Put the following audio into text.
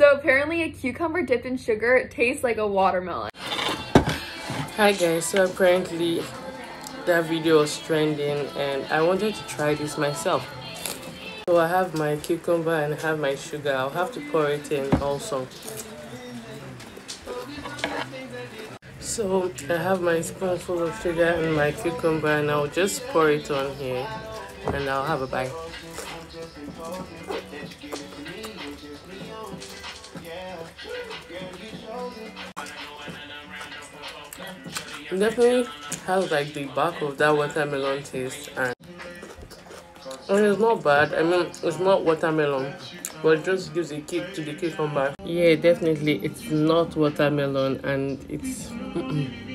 So apparently a cucumber dipped in sugar tastes like a watermelon. Hi guys, so apparently that video was trending and I wanted to try this myself. So I have my cucumber and I have my sugar. I'll have to pour it in also. So I have my spoonful of sugar and my cucumber and I'll just pour it on here and I'll have a bite. Definitely has like the back of that watermelon taste and, and it's not bad. I mean it's not watermelon but it just gives a kick to the cucumber. Yeah, definitely it's not watermelon and it's mm -mm.